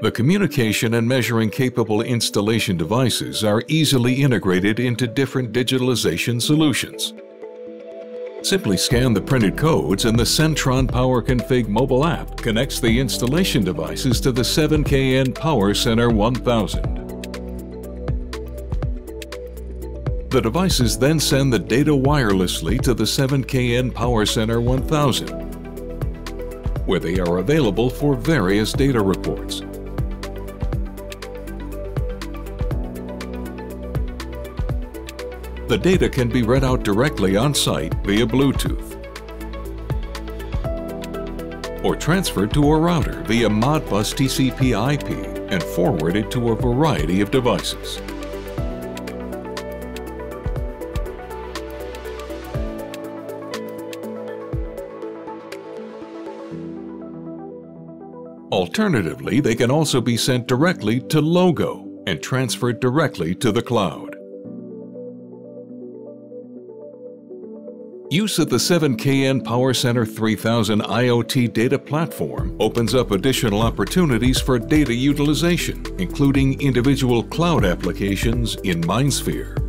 The communication and measuring capable installation devices are easily integrated into different digitalization solutions. Simply scan the printed codes and the SENTRON Power Config mobile app connects the installation devices to the 7KN Power Center 1000. The devices then send the data wirelessly to the 7KN Power Center 1000, where they are available for various data reports. The data can be read out directly on site via Bluetooth or transferred to a router via Modbus TCP IP and forwarded to a variety of devices. Alternatively, they can also be sent directly to Logo and transferred directly to the cloud. Use of the 7KN Power Center 3000 IoT data platform opens up additional opportunities for data utilization, including individual cloud applications in MindSphere.